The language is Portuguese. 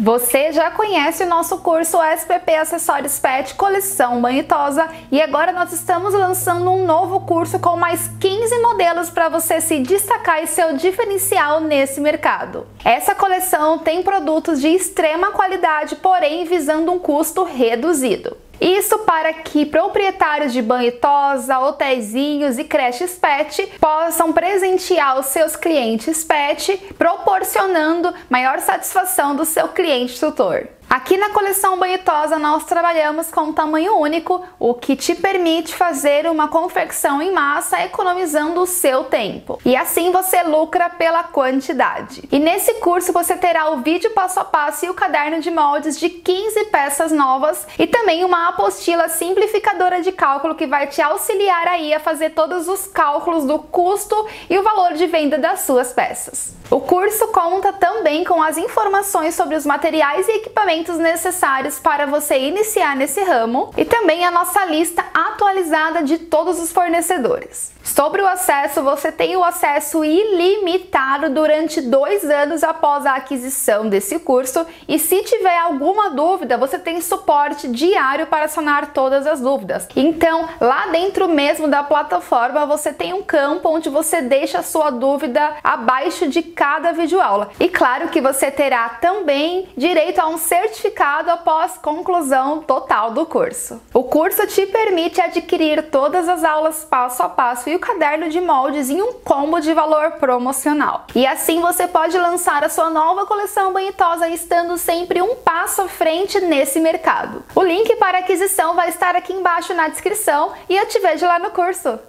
Você já conhece o nosso curso SPP Acessórios Pet Coleção Banitosa e agora nós estamos lançando um novo curso com mais 15 modelos para você se destacar e seu diferencial nesse mercado. Essa coleção tem produtos de extrema qualidade, porém visando um custo reduzido. Isso para que proprietários de banho e tosa, hotéisinhos e creches pet possam presentear os seus clientes pet, proporcionando maior satisfação do seu cliente tutor. Aqui na coleção Banhitosa nós trabalhamos com tamanho único, o que te permite fazer uma confecção em massa economizando o seu tempo. E assim você lucra pela quantidade. E nesse curso você terá o vídeo passo a passo e o caderno de moldes de 15 peças novas e também uma apostila simplificadora de cálculo que vai te auxiliar aí a fazer todos os cálculos do custo e o valor de venda das suas peças. O curso conta também com as informações sobre os materiais e equipamentos necessários para você iniciar nesse ramo e também a nossa lista atualizada de todos os fornecedores. Sobre o acesso, você tem o acesso ilimitado durante dois anos após a aquisição desse curso e se tiver alguma dúvida, você tem suporte diário para sanar todas as dúvidas. Então, lá dentro mesmo da plataforma, você tem um campo onde você deixa a sua dúvida abaixo de cada videoaula. E claro que você terá também direito a um certificado após conclusão total do curso. O curso te permite adquirir todas as aulas passo a passo e o caderno de moldes em um combo de valor promocional. E assim você pode lançar a sua nova coleção banhitosa estando sempre um passo à frente nesse mercado. O link para aquisição vai estar aqui embaixo na descrição e eu te vejo lá no curso.